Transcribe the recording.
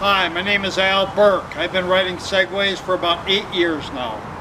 Hi, my name is Al Burke. I've been writing Segways for about eight years now.